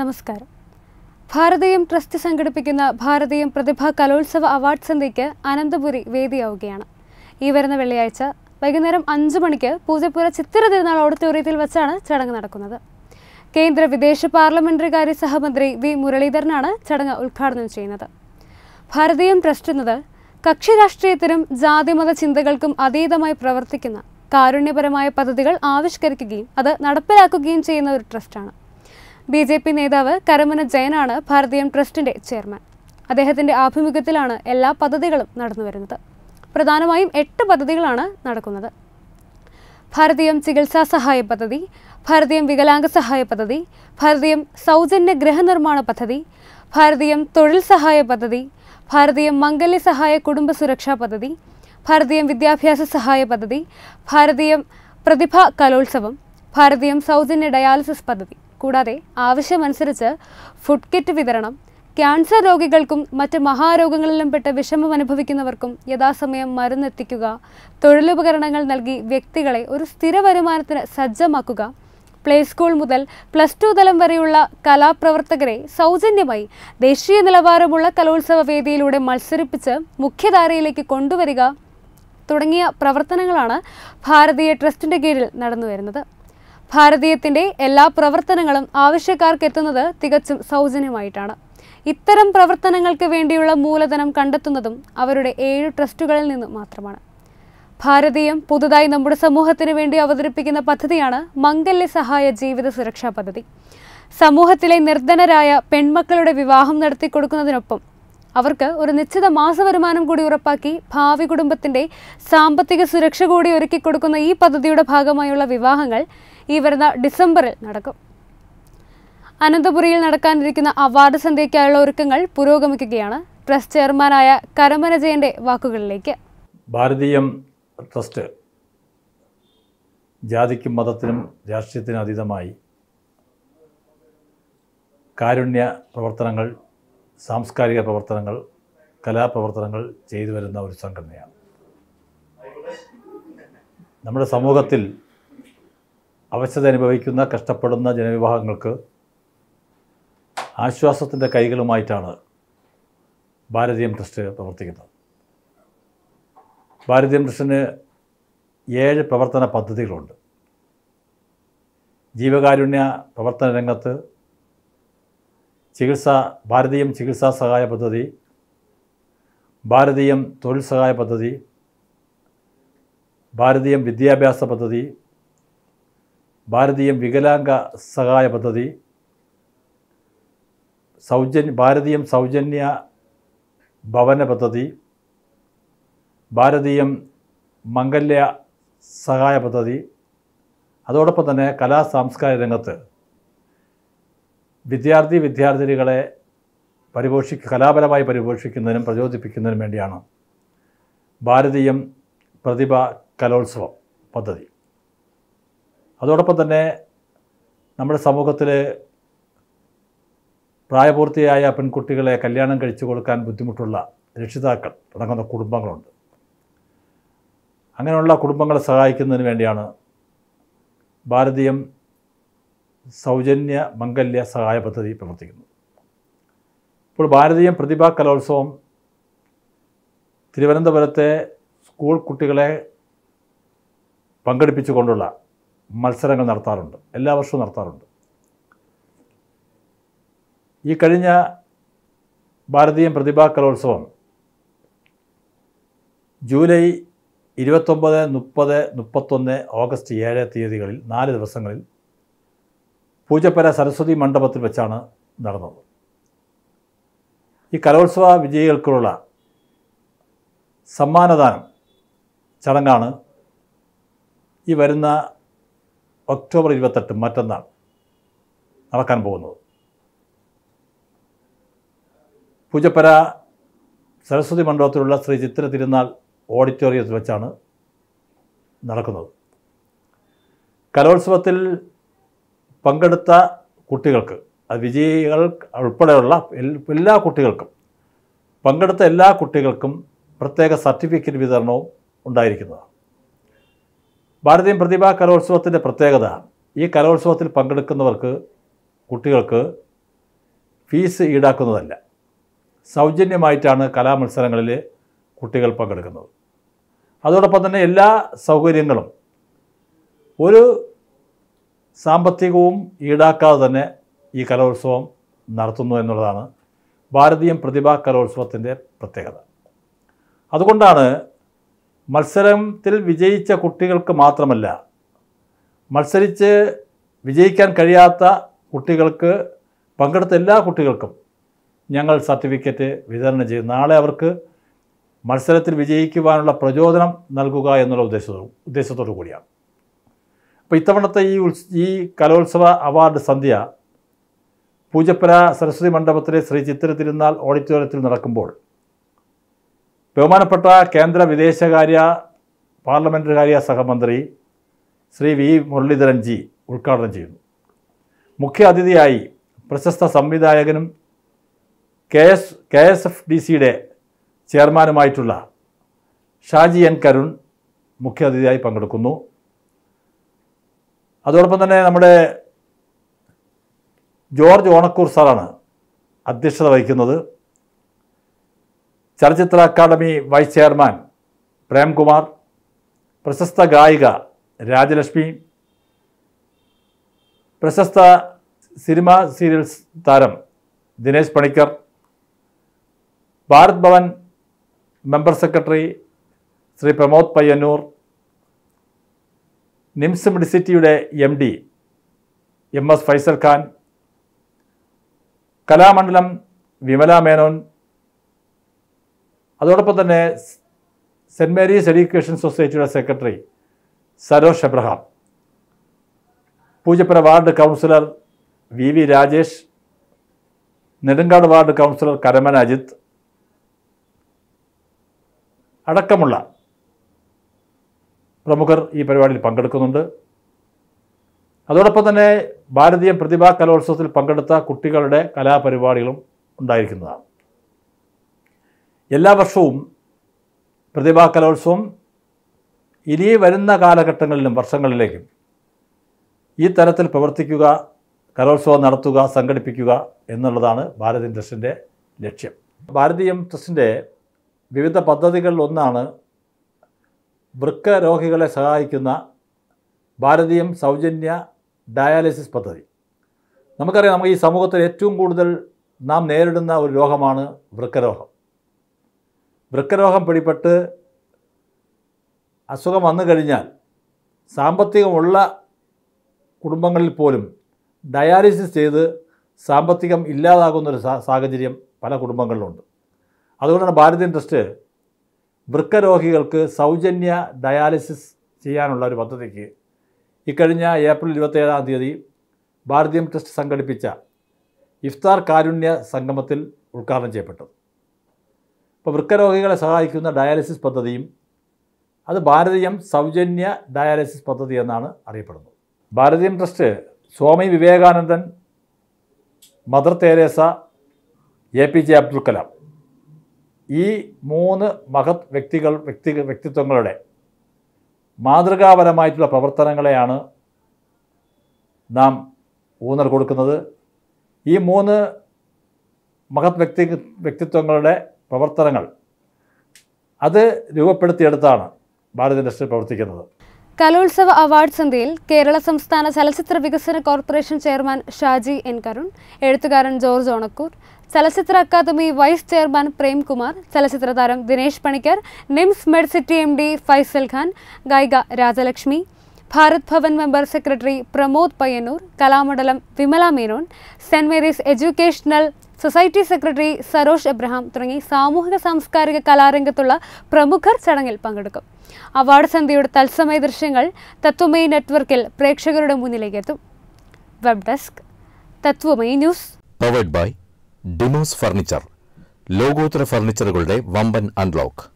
നമസ്കാരം. ഭാരതീയം ട്രസ്റ്റ് സംഘടിപ്പിക്കുന്ന ഭാരതീയം പ്രതിഭാ കലോത്സവ അവാർഡ് സന്ധ്യയ്ക്ക് അനന്തപുരി വേദിയാവുകയാണ്. ഈ വരുന്ന വെള്ളിയാഴ്ച വൈകുന്നേരം അഞ്ചു മണിക്ക് പൂജപ്പുര ചിത്തിര തിരുനാൾ ഓഡിറ്റോറിയത്തിൽ വെച്ചാണ് ചടങ്ങ് നടക്കുന്നത്. കേന്ദ്ര വിദേശ പാർലമെന്ററി കാര്യ സഹമന്ത്രി വി. മുരളീധരനാണ് ചടങ്ങ് ഉദ്ഘാടനം ചെയ്യുന്നത്. ഭാരതീയം ട്രസ്റ്റ് എന്നത് കക്ഷി രാഷ്ട്രീയത്തിനും ജാതിമത ചിന്തകൾക്കും അതീതമായി പ്രവർത്തിക്കുന്ന കാരുണ്യപരമായ പദ്ധതികൾ ആവിഷ്കരിക്കുകയും അത് നടപ്പിലാക്കുകയും ചെയ്യുന്ന ഒരു ട്രസ്റ്റാണ്. ബി ജെ പി നേതാവ് കരമന ജയനാണ് ഭാരതീയം ട്രസ്റ്റിന്റെ ചെയർമാൻ. അദ്ദേഹത്തിന്റെ ആഭിമുഖ്യത്തിലാണ് എല്ലാ പദ്ധതികളും നടന്നുവരുന്നത് പ്രധാനമായും എട്ട് പദ്ധതികളാണ് നടക്കുന്നത്. ഭാരതീയം ചികിത്സാ സഹായ പദ്ധതി ഭാരതീയം വികലാംഗ സഹായ പദ്ധതി ഭാരതീയം സൗജന്യ ഗൃഹനിർമ്മാണ പദ്ധതി ഭാരതീയം തൊഴിൽ സഹായ പദ്ധതി ഭാരതീയം മംഗല്യ സഹായ കുടുംബ സുരക്ഷാ പദ്ധതി ഭാരതീയം വിദ്യാഭ്യാസ സഹായ പദ്ധതി ഭാരതീയം പ്രതിഭ കലോത്സവം ഭാരതീയം സൗജന്യ ഡയാലിസിസ് പദ്ധതി കൂടാതെ ആവശ്യമനുസരിച്ച് ഫുഡ് കിറ്റ് വിതരണം ക്യാൻസർ രോഗികൾക്കും മറ്റ് മഹാരോഗങ്ങളിലും പെട്ട വിഷമം അനുഭവിക്കുന്നവർക്കും യഥാസമയം മരുന്നെത്തിക്കുക തൊഴിലുപകരണങ്ങൾ നൽകി വ്യക്തികളെ ഒരു സ്ഥിര വരുമാനത്തിന് സജ്ജമാക്കുക. പ്ലേ സ്കൂൾ മുതൽ പ്ലസ് ടു തലം വരെയുള്ള കലാപ്രവർത്തകരെ സൗജന്യമായി ദേശീയ നിലവാരമുള്ള കലോത്സവ വേദിയിലൂടെ മത്സരിപ്പിച്ച് മുഖ്യധാരയിലേക്ക് കൊണ്ടുവരിക തുടങ്ങിയ പ്രവർത്തനങ്ങളാണ് ഭാരതീയ ട്രസ്റ്റിന്റെ കീഴിൽ നടന്നുവരുന്നത്. ഭാരതീയത്തിന്റെ എല്ലാ പ്രവർത്തനങ്ങളും ആവശ്യക്കാർക്ക് എത്തുന്നത് തികച്ചും സൗജന്യമായിട്ടാണ്. ഇത്തരം പ്രവർത്തനങ്ങൾക്ക് വേണ്ടിയുള്ള മൂലധനം കണ്ടെത്തുന്നതും അവരുടെ ഏഴ് ട്രസ്റ്റുകളിൽ നിന്ന് മാത്രമാണ്. ഭാരതീയം പുതുതായി നമ്മുടെ സമൂഹത്തിന് വേണ്ടി അവതരിപ്പിക്കുന്ന പദ്ധതിയാണ് മംഗല്യ സഹായ ജീവിത സുരക്ഷാ പദ്ധതി. സമൂഹത്തിലെ നിർധനരായ പെൺമക്കളുടെ വിവാഹം നടത്തി കൊടുക്കുന്നതിനൊപ്പം അവർക്ക് ഒരു നിശ്ചിത മാസവരുമാനം കൂടി ഉറപ്പാക്കി ഭാവി കുടുംബത്തിന്റെ സാമ്പത്തിക സുരക്ഷ കൂടി ഒരുക്കി കൊടുക്കുന്ന ഈ പദ്ധതിയുടെ ഭാഗമായുള്ള വിവാഹങ്ങൾ ഈ വരുന്ന ഡിസംബറിൽ നടക്കും. അനന്തപുരിയിൽ നടക്കാനിരിക്കുന്ന അവാർഡ് സന്ധ്യയ്ക്കായുള്ള ഒരുക്കങ്ങൾ പുരോഗമിക്കുകയാണ് ട്രസ്റ്റ് ചെയർമാനായ കരമനജയന്റെ വാക്കുകളിലേക്ക്. ഭാരതീയം ട്രസ്റ്റ് ജാതിക്കും മതത്തിനും രാഷ്ട്രീയത്തിനും അതീതമായി കാരുണ്യ പ്രവർത്തനങ്ങൾ സാംസ്കാരിക പ്രവർത്തനങ്ങൾ കലാപ്രവർത്തനങ്ങൾ ചെയ്തു വരുന്ന ഒരു സംഘടനയാണ്. നമ്മുടെ സമൂഹത്തിൽ അവശത അനുഭവിക്കുന്ന കഷ്ടപ്പെടുന്ന ജനവിഭാഗങ്ങൾക്ക് ആശ്വാസത്തിന്റെ കൈകളുമായിട്ടാണ് ഭാരതീയം ട്രസ്റ്റ് പ്രവർത്തിക്കുന്നത്. ഭാരതീയം ട്രസ്റ്റിന് ഏഴ് പ്രവർത്തന പദ്ധതികളുണ്ട്. ജീവകാരുണ്യ പ്രവർത്തന രംഗത്ത് ചികിത്സ ഭാരതീയം ചികിത്സാ സഹായ പദ്ധതി ഭാരതീയം തൊഴിൽ സഹായ പദ്ധതി ഭാരതീയം വിദ്യാഭ്യാസ പദ്ധതി ഭാരതീയം വികലാംഗ സഹായ പദ്ധതി സൗജന്യ ഭാരതീയം സൗജന്യ ഭവന പദ്ധതി ഭാരതീയം മംഗല്യ സഹായ പദ്ധതി അതോടൊപ്പം തന്നെ കലാ സാംസ്കാരിക രംഗത്ത് വിദ്യാർത്ഥി വിദ്യാർത്ഥിനികളെ പരിപോഷി കലാപരമായി പരിപോഷിക്കുന്നതിനും പ്രചോദിപ്പിക്കുന്നതിനും വേണ്ടിയാണ് ഭാരതീയം പ്രതിഭ കലോത്സവം പദ്ധതി. അതോടൊപ്പം തന്നെ നമ്മുടെ സമൂഹത്തിൽ പ്രായപൂർത്തിയായ പെൺകുട്ടികളെ കല്യാണം കഴിച്ചു കൊടുക്കാൻ ബുദ്ധിമുട്ടുള്ള രക്ഷിതാക്കൾ അടങ്ങുന്ന കുടുംബങ്ങളുണ്ട്. അങ്ങനെയുള്ള കുടുംബങ്ങളെ സഹായിക്കുന്നതിന് വേണ്ടിയാണ് ഭാരതീയം സൗജന്യ മംഗല്യ സഹായ പദ്ധതി പ്രവർത്തിക്കുന്നത്. ഇപ്പോൾ ഭാരതീയം പ്രതിഭാ കലോത്സവം തിരുവനന്തപുരത്തെ സ്കൂൾ കുട്ടികളെ പങ്കെടുപ്പിച്ചുകൊണ്ടുള്ള മത്സരങ്ങൾ നടത്താറുണ്ട്. എല്ലാ വർഷവും നടത്താറുണ്ട്. ഈ കഴിഞ്ഞ ഭാരതീയ പ്രതിഭാ കലോത്സവം ജൂലൈ ഇരുപത്തൊമ്പത് മുപ്പത് മുപ്പത്തൊന്ന് ഓഗസ്റ്റ് ഏഴ് തീയതികളിൽ നാല് ദിവസങ്ങളിൽ പൂജപ്പര സരസ്വതി മണ്ഡപത്തിൽ വെച്ചാണ് നടന്നത്. ഈ കലോത്സവ വിജയികൾക്കുള്ള സമ്മാനദാനം ചടങ്ങാണ് ഈ വരുന്ന ഒക്ടോബർ ഇരുപത്തെട്ട് മറ്റന്നാൾ നടക്കാൻ പോകുന്നത്. പൂജപ്പര സരസ്വതി മണ്ഡപത്തിലുള്ള ശ്രീ ചിത്ര തിരുനാൾ ഓഡിറ്റോറിയത്തിൽ വെച്ചാണ് നടക്കുന്നത്. കലോത്സവത്തിൽ പങ്കെടുത്ത കുട്ടികൾക്ക് അത് വിജയികൾ ഉൾപ്പെടെയുള്ള എല്ലാ കുട്ടികൾക്കും പങ്കെടുത്ത എല്ലാ കുട്ടികൾക്കും പ്രത്യേക സർട്ടിഫിക്കറ്റ് വിതരണവും ഉണ്ടായിരിക്കുന്നതാണ്. ഭാരതീയ പ്രതിഭാ കലോത്സവത്തിന്റെ പ്രത്യേകത ഈ കലോത്സവത്തിൽ പങ്കെടുക്കുന്നവർക്ക് കുട്ടികൾക്ക് ഫീസ് ഈടാക്കുന്നതല്ല. സൗജന്യമായിട്ടാണ് കലാമത്സരങ്ങളിൽ കുട്ടികൾ പങ്കെടുക്കുന്നത്. അതോടൊപ്പം തന്നെ എല്ലാ സൗകര്യങ്ങളും ഒരു സാമ്പത്തികവും ഈടാക്കാതെ തന്നെ ഈ കലോത്സവം നടത്തുന്നു എന്നുള്ളതാണ് ഭാരതീയം പ്രതിഭാ കലോത്സവത്തിന്റെ പ്രത്യേകത. അതുകൊണ്ടാണ് മത്സരത്തിൽ വിജയിച്ച കുട്ടികൾക്ക് മാത്രമല്ല മത്സരിച്ച് വിജയിക്കാൻ കഴിയാത്ത കുട്ടികൾക്ക് പങ്കെടുത്ത എല്ലാ കുട്ടികൾക്കും ഞങ്ങൾ സർട്ടിഫിക്കറ്റ് വിതരണം ചെയ്യും. നാളെ അവർക്ക് മത്സരത്തിൽ വിജയിക്കുവാനുള്ള പ്രചോദനം നൽകുക എന്നുള്ള ഉദ്ദേശത്തോടു ഉദ്ദേശത്തോടു കൂടിയാണ്. അപ്പോൾ ഇത്തവണത്തെ ഈ ഉത്സ ഈ കലോത്സവ അവാർഡ് സന്ധ്യ പൂജപ്പുര സരസ്വതി മണ്ഡപത്തിലെ ശ്രീ ചിത്തിര തിരുനാൾ ഓഡിറ്റോറിയത്തിൽ നടക്കുമ്പോൾ ബഹുമാനപ്പെട്ട കേന്ദ്ര വിദേശകാര്യ പാർലമെന്ററി കാര്യ സഹമന്ത്രി ശ്രീ വി മുരളീധരൻ ജി ഉദ്ഘാടനം ചെയ്യുന്നു. മുഖ്യ അതിഥിയായി പ്രശസ്ത സംവിധായകനും K S K S F D സിയുടെ ചെയർമാനുമായിട്ടുള്ള ഷാജി എൻ കരുൺ മുഖ്യ അതിഥിയായി പങ്കെടുക്കുന്നു. അതോടൊപ്പം തന്നെ നമ്മുടെ ജോർജ് ഓണക്കൂർ സാറാണ് അധ്യക്ഷത വഹിക്കുന്നത്. ചലച്ചിത്ര അക്കാദമി വൈസ് ചെയർമാൻ പ്രേംകുമാർ പ്രശസ്ത ഗായിക രാജലക്ഷ്മി പ്രശസ്ത സിനിമ സീരിയൽസ് താരം Dinesh Panicker Bharat Bhavan member secretary Sree Pramod Payyannur NIMS മെഡിസിറ്റിയുടെ M D M S Faisal Khan Kalamandalam Vimala Menon അതോടൊപ്പം തന്നെ സെന്റ് മേരീസ് എഡ്യൂക്കേഷൻ സൊസൈറ്റിയുടെ secretary Sarosh Abraham Poojappura ward councillor V V Rajesh Nedumkad ward councillor Karaman Ajith അടക്കമുള്ള പ്രമുഖർ ഈ പരിപാടിയിൽ പങ്കെടുക്കുന്നുണ്ട്. അതോടൊപ്പം തന്നെ ഭാരതീയ പ്രതിഭാ കലോത്സവത്തിൽ പങ്കെടുത്ത കുട്ടികളുടെ കലാപരിപാടികളും ഉണ്ടായിരിക്കുന്നതാണ്. എല്ലാ വർഷവും പ്രതിഭാ കലോത്സവം ഇനി വരുന്ന കാലഘട്ടങ്ങളിലും വർഷങ്ങളിലേക്കും ഈ തരത്തിൽ പ്രവർത്തിക്കുക കലോത്സവം നടത്തുക സംഘടിപ്പിക്കുക എന്നുള്ളതാണ് ഭാരതീയ ട്രസ്റ്റിന്റെ ലക്ഷ്യം. ഭാരതീയം ട്രസ്റ്റിന്റെ വിവിധ പദ്ധതികളിൽ ഒന്നാണ് വൃക്ക രോഗികളെ സഹായിക്കുന്ന ഭാരതീയം സൗജന്യ ഡയാലിസിസ് പദ്ധതി. നമുക്കറിയാം നമുക്ക് ഈ സമൂഹത്തിൽ ഏറ്റവും കൂടുതൽ നാം നേരിടുന്ന ഒരു രോഗമാണ് വൃക്കരോഗം. വൃക്കരോഗം പിടിപെട്ട് അസുഖം വന്നു കഴിഞ്ഞാൽ സാമ്പത്തികമുള്ള കുടുംബങ്ങളിൽ പോലും ഡയാലിസിസ് ചെയ്ത് സാമ്പത്തികം ഇല്ലാതാകുന്നൊരു സാഹചര്യം പല കുടുംബങ്ങളിലുണ്ട്. അതുകൊണ്ടാണ് ഭാരതീയ ട്രസ്റ്റ് വൃക്കരോഗികൾക്ക് സൗജന്യ ഡയാലിസിസ് ചെയ്യാനുള്ള ഒരു പദ്ധതിക്ക് ഇക്കഴിഞ്ഞ ഏപ്രിൽ ഇരുപത്തേഴാം തീയതി ഭാരതീയം ട്രസ്റ്റ് സംഘടിപ്പിച്ച ഇഫ്താർ കാരുണ്യ സംഗമത്തിൽ ഉദ്ഘാടനം ചെയ്യപ്പെട്ടത് ഇപ്പോൾ വൃക്കരോഗികളെ സഹായിക്കുന്ന ഡയാലിസിസ് പദ്ധതിയും അത് ഭാരതീയം സൗജന്യ ഡയാലിസിസ് പദ്ധതി എന്നാണ് അറിയപ്പെടുന്നത്. Bharatheeyam trust Swami Vivekanandan Mother Teresa A P J Abdul Kalam. ഈ മൂന്ന് മഹത് വ്യക്തികൾ വ്യക്തി വ്യക്തിത്വങ്ങളുടെ മാതൃകാപരമായിട്ടുള്ള പ്രവർത്തനങ്ങളെയാണ് നാം ഊന്നൽ കൊടുക്കുന്നത്. ഈ മൂന്ന് മഹത് വ്യക്തി വ്യക്തിത്വങ്ങളുടെ പ്രവർത്തനങ്ങൾ. അത് രൂപപ്പെടുത്തിയെടുത്താണ് ഭാരത് ഇൻഡസ്ട്രി പ്രവർത്തിക്കുന്നത്. കലോത്സവ അവാർഡ് സന്ധ്യയിൽ കേരള സംസ്ഥാന ചലച്ചിത്ര വികസന corporation chairman Shaji N Karun എഴുത്തുകാരൻ ജോർജ് ഓണക്കൂർ ചലച്ചിത്ര അക്കാദമി വൈസ് ചെയർമാൻ പ്രേംകുമാർ ചലച്ചിത്ര താരം Dinesh Panicker NIMS Medicity M D Faisal Khan ഗായിക Rajalakshmi Bharat Bhavan member secretary Pramod Payyanur Kalamandalam Vimala Menon Saint Mary's Educational Society secretary Sarosh Abraham തുടങ്ങി സാമൂഹിക സാംസ്കാരിക കലാരംഗത്തുള്ള പ്രമുഖർ ചടങ്ങിൽ പങ്കെടുക്കും. അവാർഡ് സന്ധ്യയുടെ തത്സമയ ദൃശ്യങ്ങൾ തത്വമയി നെറ്റ്വർക്കിൽ പ്രേക്ഷകരുടെ മുന്നിലേക്ക് എത്തും. Web desk Tathwamayi news. Powered by Demos furniture ലോകോത്തര ഫർണിച്ചറുകളുടെ വമ്പൻ അൺലോക്ക്.